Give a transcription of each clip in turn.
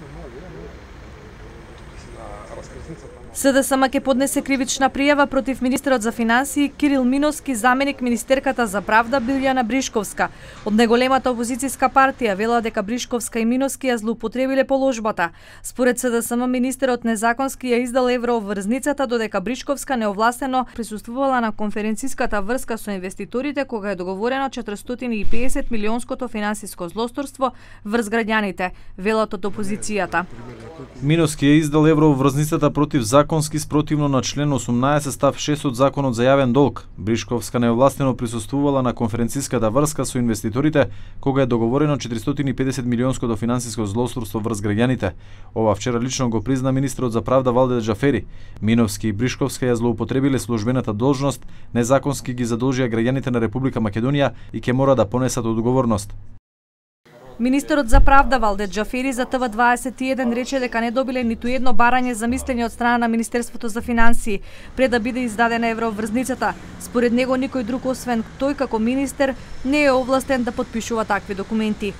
Memorial. СДСМ ќе поднесе кривична пријава против министерот за финансии Кирил Миноски, заменик министерката за правда Билјана Бришковска. Од неголемата опозицијска партија велат дека Бришковска и Миноски ја злоупотребиле положбата. Според СДСМ министерот незаконски ја издал евроврзницата додека Бришковска неовластено присуствувала на конференциската врска со инвеститорите кога е договорено 450 милионското финансиско злосторство врз граѓаните, велат од опозицијата. Миновски ја издал евроврзницата против законски спротивно на член 18 став 6 од Законот за јавен долг. Бришковска неовластено присуствувала на конференциската врска со инвеститорите кога е договорено 450 милионското финансиско злосторство врз граѓаните. Ова вчера лично го призна министрот за правда Валде Џафери. Миновски и Бришковска ја злоупотребиле службената должност, незаконски ги задолжија граѓаните на Република Македонија и ќе мора да понесат одговорност. Министерот за правда Валде Джафери за ТВ21 рече дека не добиле ниту едно барање за мислење од страна на Министерството за финансии пред да биде издадена евроврзницата. Според него никој друг освен тој како министер не е овластен да подпишува такви документи.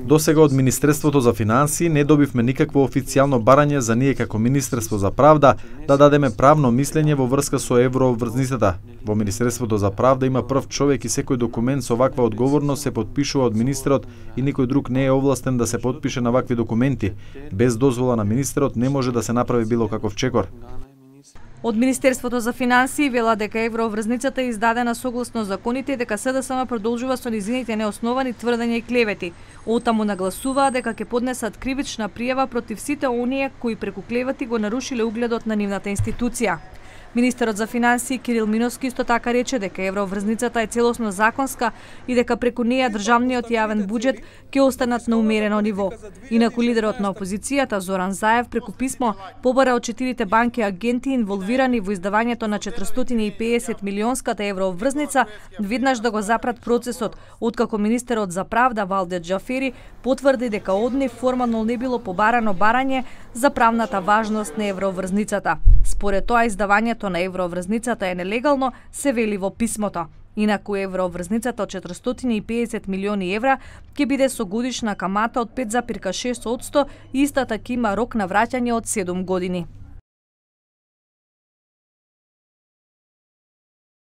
До сега од Министерството за финансии не добивме никакво официјално барање за ние како Министерство за правда да дадеме правно мислење во врска со евроврзницата. Во Министерството за правда има прв човек и секој документ со ваква одговорност се подпишува од министерот и никој друг не е овластен да се подпише на вакви документи. Без дозвола на министерот не може да се направи било каков чекор. Од Министерството за финансии вела дека евроврзницата е издадена согласно законите и дека СДСМ продолжува со низините неосновани тврдења и клевети. Отаму нагласуваа дека ќе поднесат кривична пријава против сите оние кои преку клевети го нарушиле угледот на нивната институција. Министерот за финансии Кирил Миновски исто така рече дека евроврзницата е целосно законска и дека преку неја државниот јавен буџет ќе останат на умерено ниво. Инаку лидерот на опозицијата Зоран Заев преку писмо побара од четирите банки агенти инволвирани во издавањето на 450 милионската евроврзница веднаш да го запрат процесот, откако министерот за правда Валде Џафери потврди дека од нив формално не било побарано барање за правната важност на евроврзницата. Според тоа издавањето на евроврзницата е нелегално, се вели во писмото. Инаку евроврзницата од 450 милиони евра ќе биде со годишна камата од 5,6 и истата ќе има рок на враќање од 7 години.